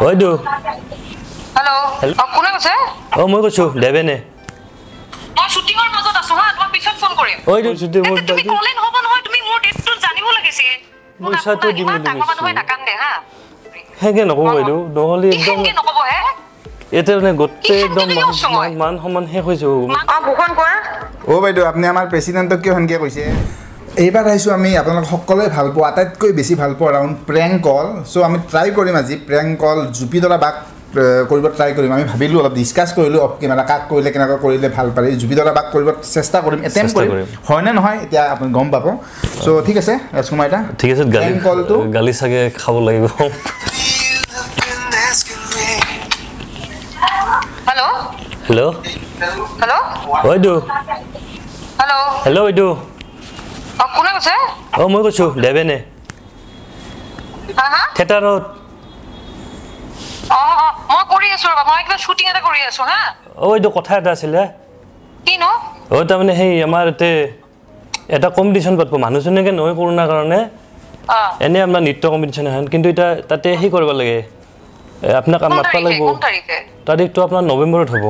হয়তো hello hello? অ, কোনে কৈছে? অঁ মই কৈছোঁ দেৱেনে। মই শ্বুটিঙৰ মাজত আছো হা তোমাক পিছত ফোন কৰিম। ঐ শ্বুটিং মোৰ তুমি ক'লে নহ'ব নহয় তুমি মোৰ ডেটটো জানিব লাগিছিল পইচাটো আপোনাৰ দিম বুলি হৈ কৈছোঁ। হা। সেনেকৈ নক'ব বাইদেউ নহ'লে একদম সেনেকে নক'ব হে? এতিয়া মানে গোটেই কি একদম মান- কৈছোঁ মই? মান- মান সন্মান শেষ হৈছে অ। বাইদেউ আপুনি আমাৰ প্ৰেচিডেণ্টক কিয় সেনেকৈ কৈছে? এইবাৰ আহিছোঁ আমি আপোনালোক সকলোৱে ভাল পোৱা আটাইতকৈ বেছি ভাল পোৱা ৰাউণ্ড প্ৰেংক কল চ' আমি ট্ৰাই কৰিম আজি প্ৰেংক কল জুপিতৰা বাক কৰিব ট্ৰাই কৰিম। আমি ভাবিলোঁ অলপ ডিছকাছ কৰিলোঁ অফ কেমেৰা কাক কৰিলে কেনেকৈ কৰিলে ভাল পাৰি। জুপিতৰা বাক কৰিব চেষ্টা কৰিম এটেম্প কৰিম। হয়নে নহয় এতিয়া আপুনি গম পাব। চ' ঠিক আছে ৰাজকুমাৰ এটা ঠিক আছে গালি প্ৰেংক কলটো গালি চাগে খাব লাগিব। হেল্ল' হেল্ল' হেল্ল' হয়তো হেল্ল' হেল্ল' বাইদেউ অ কোনে কৈছে অঁ মই কৈছোঁ দেৱেনে হা হা থিয়েটাৰত অ অ মই কৰি আছো ৰবা মই কিবা শ্বুটিং এটা কৰি আছো হা অঁ বাইদেউ কথা এটা আছিলে কিনো অঁ তাৰমানে সেই আমাৰ ইয়াতে এটা কম্পিটিশ্যন পাতিব মানুহজনীকে নহয় কৰোণাৰ কাৰণে অ এনেই আপোনাৰ নৃত্য কম্পিটিশ্যন এখন কিন্তু এতিয়া তাতে সেই কৰিব লাগে আপোনাক কোন মাতিব লাগিব তাৰিখটো আপোনাৰ নৱেম্বৰত হ'ব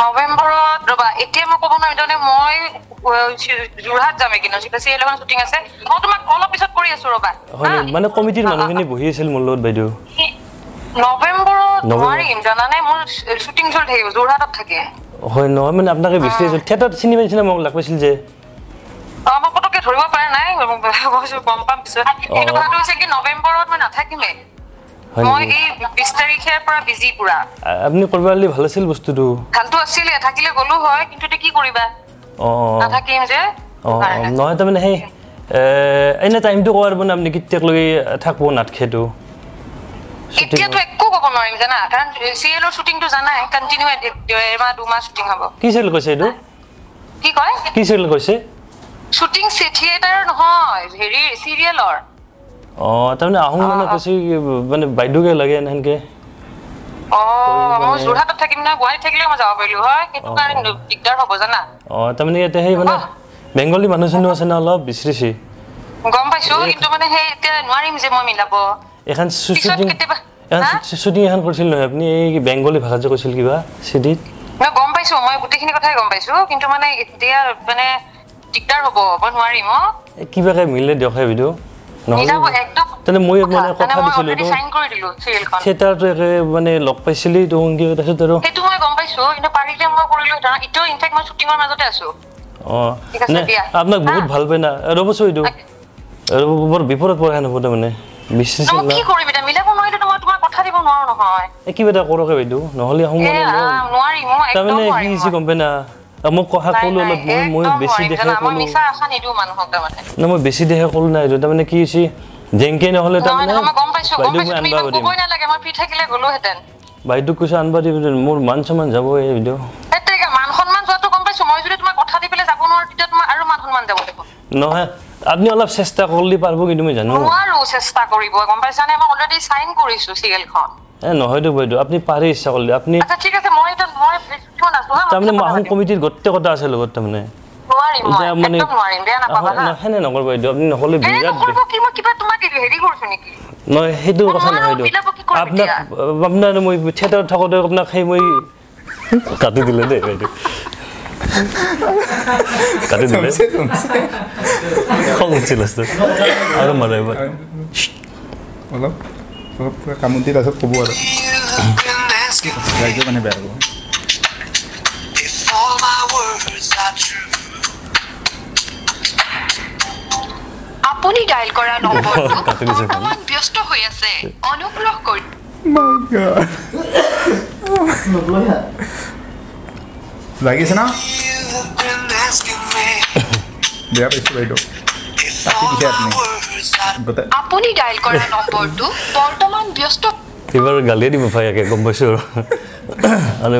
নৱেম্বৰত ৰবা এতিয়া মই ক'ব নোৱাৰিম তাৰমানে মই যোৰহাট যাম এইকেইদিন চিৰিয়েল এখন শ্বুটিং আছে। মই তোমাক অলপ পিছত কৰি আছো ৰবা। হয় হা? নি? মানে কমিটিৰ অ, অ, মানুহখিনি বহি আছিল মোৰ লগত বাইদেউ। অ। নৱেম্বৰত নৱেম্বৰ। নোৱাৰিম জানানে? মোৰ শ্বুটিং চলি থাকিব যোৰহাটত থাকে। হয় নহয় মানে আপোনাকে বিচাৰি আছোঁ। থিয়েটাৰত চিনি পাইছিলে মোক লগ পাইছিল যে। অ মই পতককে ধৰিব পৰা নাই মই ভাবিছো গম পাম পিছত। এইটো অ। কথাটো হৈছে কি নৱেম্বৰত মই নাথাকিমেই হয় মই নেকি? এই বিশ তাৰিখে পৰা বিজি পুৰা। আ- আপুনি কৰিব ভাল আছিল বস্তুটো। ভালতো আছিলে থাকিলে গ'লো হয় কিন্তু এতিয়া কি কৰিবা? নাথাকিম যে নহয় তাৰমানে সেই এনে টাইমটো ক'ব পাৰিব নে আপুনি কেতিয়ালৈকে থাকিব নাটখেটো এতিয়াতো একো ক'ব নোৱাৰিম জানা কাৰণ চিৰিয়েলৰ শ্বুটিংটো জানাই কণ্টিনিউ এমাহ দুমাহ শ্বুটিং হ'ব কি চিৰিয়েল কৈছে এইটো কি কয় কি চিৰিয়েল কৈছে শ্বুটিং থিয়েটাৰ নহয় হেৰি চিৰিয়েলৰ অঁ তাৰমানে আহোঁ মানে কৈছে মানে বাইদেউকে লাগে মই যোৰহাটত থাকিম নহয় গুৱাহাটীত থাকিলেও মই যাব পাৰিলো হয়? সেইটো কাৰণে দিগদাৰ হ'ব জানা? অঁ তাৰমানে ইয়াতে সেই মানে বেংগলী মানুহজনীও আছে ন অলপ বিচাৰিছে গম পাইছো কিন্তু মানে সেই এতিয়া নোৱাৰিম যে মই মিলাব। এখন শ্বুটিং এখন? শ্বুটিং এখন কৰিছিল নহয় আপুনি এই বেংগলী ভাষাত যে কৈছিল কিবা চিডিত? মই গম পাইছো মই গোটেইখিনি কথাই গম পাইছো কিন্তু মানে এতিয়া মানে দিগদাৰ হ'ব মই নোৱাৰিম অ। কিবাকে মিলে দিয়ক বাইদেউ নহ'লে মিলাব একদম তেনে মই মানে কথা মানে মই দিছিলোঁ তো চাইন কৰি দিলো চিৰিয়েলখন থিয়েটাৰটো একে মানে লগ পাইছিলি তো কি তাৰপিছত আৰু। সেইটো মই গম পাইছো কিন্তু পাৰিলে মই কৰিলো হেঁতেন এতিয়াও ইনফেক্ট মই শ্বুটিঙৰ মাজতে আছো। অঁ ঠিক আছে, নে। আপোনাক বহুত? ভাল পাই না ৰ'বচোন এইটো। ৰ'ব বৰ বিপদত পৰা হেন হ'ব তাৰমানে বিশ্বাস মই কি কৰিম এতিয়া? মিলাব নোৱাৰিলেতো মই তোমাক কথা দিব নোৱাৰো নহয়। এই কিবা এটা কৰকে বাইদেউ নহ'লে আহোঁ এ মানে মই- ৰাম, নোৱাৰিম মই একদম তাৰমানে কি হৈছে মই। গম পাই না কথা নাই, ক'লো অলপ মই মই বেছি দেখে জানা, মই ক'লো। না মই বেছি দেখে ক'লো নাই তাৰমানে কি হৈছে জেংকে নহ'লে তাৰমানে গম বাইদেউক মই আনবা পাৰিম গ'লোহেঁতেন। বাইদেউক কৈছে আনবা দিম মোৰ মান চমান যাব এই বাইদেউ নহয় আপুনি অলপ চেষ্টা কৰিলে পাৰিব কিন্তু মই জানো। চেষ্টা কৰিব গম পাইছানে মই অলৰেডি চাইন কৰিছো চিৰিয়েলখন। এ নহয়তো বাইদেউ আপুনি পাৰে ইচ্ছা কৰিলে। আপুনি তাৰমানে কমিটিৰ গোটেই কথা আছে লগত তাৰমানে। মই এতিয়া মানে একদম নোৱাৰিম। বেয়া নাপাবা হা। সেনে নকৰিব বাইদেউ আপুনি নক'লে এনে বিৰাট নকৰিব কি মই কিবা তোমাক হেৰি কৰিছো নেকি? নহয় সেইটো মই কথা নোৱাৰো, নহয় বিলাব কি কৰিম আপোনাক এতিয়া? আপোনাৰ মই থিয়েটাৰত থাকোঁতে আপোনাক সেই মই কাটি দিলে দেই বাইদেউ কাটি দিলে। খং উঠিছিল লাষ্টত আৰু মাৰে এবাৰ অলপ অলপ কামুতি তাৰপিছত ক'ব আৰু ৰাইজে মানে বেয়া হ'ব আপুনি ডাইল কৰা নম্বৰটো। বৰ্তমান ব্যস্ত হৈ আছে অনুগ্ৰহ কৰি My God. লাগিছে ন বেয়া পাইছোঁ বাইদেউ আপুনি কৰা নম্বৰটো বৰ্তমান ব্যস্ত এইবাৰ গালিয়ে দিব ভাইয়াকে গম পাইছোঁ আৰু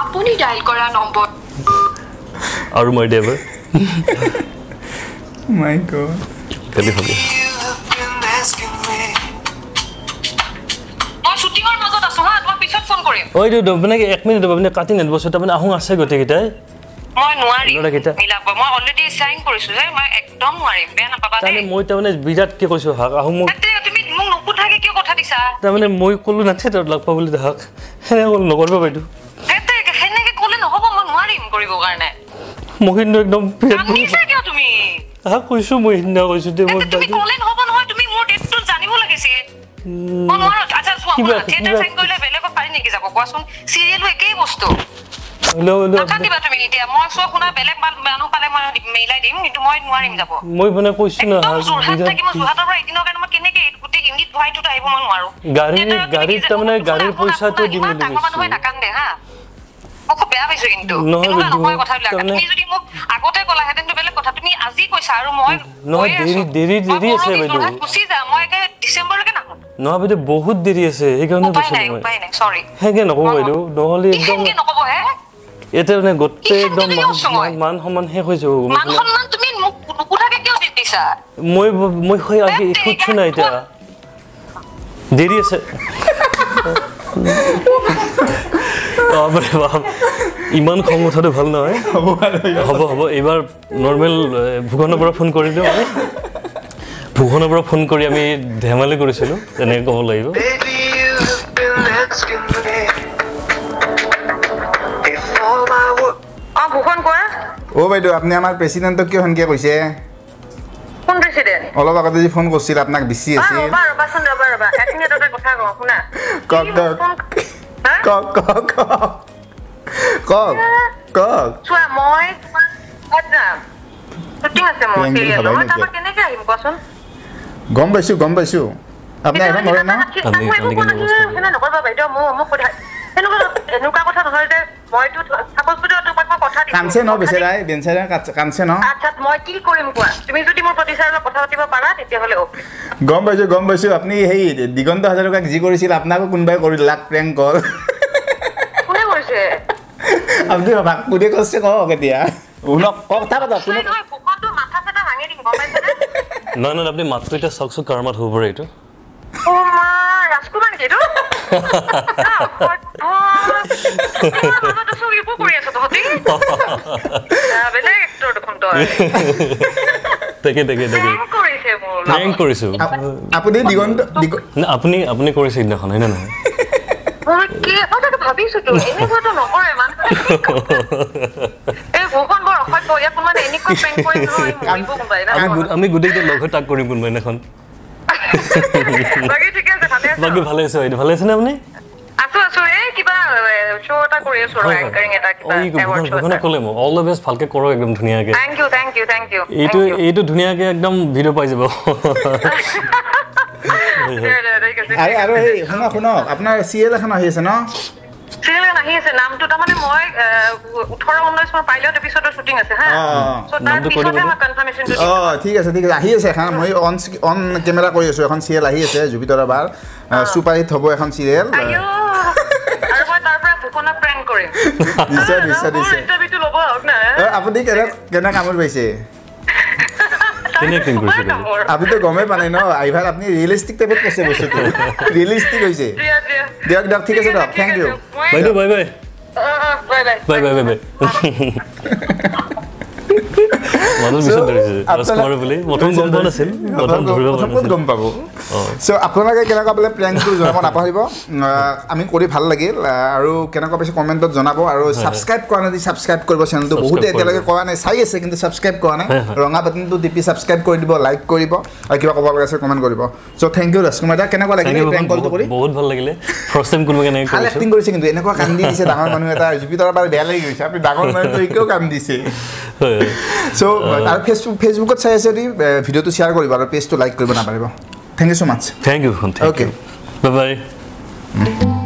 আপুনি ডাইল কৰা নম্বৰ। আৰু মই এবাৰ মাই গড গালি খাবি। you've been asking me মই শ্বুটিঙৰ মাজত আছো হা তোমাক পিছত ফোন কৰিম। কৰিম ঐ এইটো মানে কি এক মিনিট ৰ'ব, আপুনি কাটি নেদবচোন তাৰমানে আহোঁ আছে গোটেইকেইটাই। মই তাৰমানে বিৰাটকে কৈছোঁ হাক মোক দিছা? তাৰমানে মই ক'লো নাথে তোৰ লগ পাব বুলি তাহাক। সেনেকৈ ক'লো নকৰিব বাইদেউ। সেনেকে ক'লে নহ'ব মই নোৱাৰিম কৰিবৰ কাৰণে। কিন্তু একদম তুমি? তাহাক কৈছোঁ মই সিদিনা কৈছোঁ দে মই তুমি বাইদেউ ক'লে নহ'ব নহয় তুমি মোৰ ডেটটো জানিব লাগিছিল মই নোৱাৰো। আচ্ছা চোৱা থিয়েটাৰ চাইন কৰিলে বেলেগক পাৰি নেকি যাব? কোৱাচোন চিৰিয়েলো একেই বস্তু। তাৰমানে গাড়ীৰ পইচাটো দিম বুলি কৈছোঁ। মই খুব বেয়া পাইছো কিন্তু। নহয় বাইদেউ, নহয় কথাবিলাক। তাৰমানে- তুমি যদি মোক আগতে ক'লাহেঁতেনতো বেলেগ কথা। তুমি আজি কৈছা আৰু মই নহয়, কৈয়ে দেৰি- আছো। দেৰি- মই দেৰি আছে পৰহি বাইদেউ। যোৰহাট গুচি যাম মই একে ডিচেম্বৰলৈকে নাহো। নহয় বাইদেউ বহুত দেৰি আছে সেইকাৰণে উপায় কৈছোঁ নাই মই উপায় নাই চৰি সেনেকৈ নক'ব বাইদেউ নহ'লে একদম নকব হে। ইয়াতে মানে গোটেই একদম? মান- মান সন্মান শেষ হৈ যাব মই মই সেই আগে তেৰি সুধছোঁ না এতিয়া। দেৰি আছে। বাপৰে বাপ। ইমান খং উঠাটো ভাল নহয়। হ'ব হ'ব এইবাৰ নৰ্মেল ভূষণৰ পৰা ফোন কৰি দিওঁ আমি। ভূষণৰ পৰা ফোন কৰি আমি ধেমালি কৰিছিলোঁ তেনেকৈ ক'ব লাগিব। অ' বাইদেউ আপুনি আমাৰ প্ৰেচিডেণ্টক কিয় সেনেকৈ কৈছে? অলপ আগতে যে ফোন কৰিছিল আপোনাক বিচি আছিল। কওক, চোৱা মই গম পাইছোঁ গম পাইছোঁ। আপুনি আহিব নোৱাৰে ন? এনেকুৱা কথা নহয় যে মইতো চাপ'জ কান্দছে ন বেচেৰাই বেঞ্চাৰে কান্দছে ন। আচ্ছা মই কি কৰিম কোৱা? তুমি যদি মোৰ লগত কথা পাতিব পাৰা তেতিয়াহ'লে অ'কে। গম পাইছোঁ গম পাইছোঁ। আপুনি সেই দিগন্ত হাজৰিকাক যি কৰিছিল আপোনাকো কোনোবাই কৰি লাক প্ৰেংক কল। কোনে কৰিছে? আপুনি ভাগ কোনে কৈছে কওক এতিয়া। শুনক কওক কথা পাতক কোনে নহয় ভোকতো মাথা চাথা ভাঙি দিম গম পাইছেনে নহয় নহয় আপুনি মাতটো এতিয়া চাওকচোন কাৰ মাত হ'ব পাৰে এইটো। ৰাজকুমাৰ নেকি এইটো এইবোৰ কৰি আছ তহঁতি আহ, বেলেগ এক্টৰ দেখোন তই তাকে তাকে তাকে Prank কৰিছে। প্ৰেংক আপুনি দিগন্ত আপুনি আপুনি কৰিছে সিদিনাখন হয়নে নহয় মই কি মই তাকে ভাবিছোতো এনেকুৱাতো নকৰে মানুহে এই ভূষণ বৰ অসভ্য ইয়াক কোনোবাই এনেকুৱা প্ৰেংক কৰি নহয়? মৰিব কোনোবাই না আমি গোটেইকেইটা লগ হৈ তাক কৰিম কোনোবা দিনাখন। বাকী ঠিকে আছে ভালে আছো। ভালে আছে বাইদেউ। ভালে আছেনে আপুনি? শ্ব' এটা কৰি আছো আৰু এংকাৰিং এটা কিবা অঁ, ই এৱাৰ্ড ভূষণ- শ্ব' ভূষণে এটা। ক'লে মোক। অল দ্য বেষ্ট ভালকে কৰক একদম ধুনীয়াকে। Thank you thank you thank you এইটো এইটো ধুনীয়াকে একদম ভিডিঅ' পাই যাব। আৰু আৰু সেই শুনক শুনক আপোনাৰ চিৰিয়েল এখন আহি আছে ন? চিৰিয়েল এখন আহি আছে নামটো তাৰমানে মই ওঠৰ ঊনৈছ মোৰ পাইলট এপিচডৰ শ্বুটিং আছে হা। অ, অ, চ' তাৰ নামটো কৈ পিছতহে দিব। মই কনফাৰ্মেশ্যনটো অঁ ঠিক আছে ঠিক আছে। আহি আছে এখন মই অন অন কেমেৰা কৰি আছোঁ। এখন চিৰিয়েল আহি আছে জুপিতৰ বাৰ চুপাৰ হিট হ'ব এখন চিৰিয়েল ভূষণক প্ৰেংক কৰিম। নিশ্চয় নিশ্চয় নিশ্চয়। ইণ্টাৰভিউটো ল'ব আহক না অ, আপুনি কেনে কেনে কামত পাইছে। আপুনিতো গমেই পোৱা নাই ন আহিভাৰ আপুনি ৰিয়েলিষ্টিক টাইপত কৈছে বস্তুটো। ৰিয়েলিষ্টিক হৈছে। দিয়া, দিয়া। দিয়ক দিয়ক ঠিক আছে দিয়ক। থেংক ইউ বাইদেউ বাই। বাই. Bye bye bye. বাই। মানুহ পিছত ধৰিছে। ৰাজকুমাৰ বুলি। প্ৰথম গম পোৱা নাছিল। প্ৰথম ধৰিব পৰা গম পাব। চ' আপোনালোকে কেনেকুৱা বোলে প্লেনটো জনাব? নাপাহৰিব। আমি কৰি ভাল লাগিল। আৰু কেনেকুৱা পাইছে কমেণ্টত জনাব। আৰু ছাবস্ক্ৰাইব কৰা নাই ছাবস্ক্ৰাইব কৰিব চেনেলটো বহুতে এতিয়ালৈকে। কৰা নাই। চাই আছে কিন্তু ছাবস্ক্ৰাইব কৰা নাই। ৰঙা বাটনটো টিপি ছাবস্ক্ৰাইব কৰি দিব লাইক কৰিব আৰু কিবা ক'ব লগা আছে কমেণ্ট কৰিব। চ' থেংক ইউ ৰাজকুমাৰ দা। কেনেকুৱা লাগিলে প্ৰেংক কলটো কৰি? বহুত ভাল লাগিলে। ফাৰ্ষ্ট টাইম কোনোবা কেনেকৈ ভাল কৰিছোঁ। এক্টিং কৰিছে কিন্তু। এনেকুৱা কান্দি দিছে ডাঙৰ মানুহ এটা। জুপিতৰ বাৰু বেয়া লাগি গৈছে। আপুনি ডাঙৰ মানুহটো একেও কান্দিছে। চ' আৰু ফেচবুক ফেচবুকত চাই আছে যদি ভিডিঅ'টো শ্বেয়াৰ কৰিব আৰু পেজটো লাইক কৰিব নাপাৰিব। Thank you so' much thank you thank Okay. You bye bye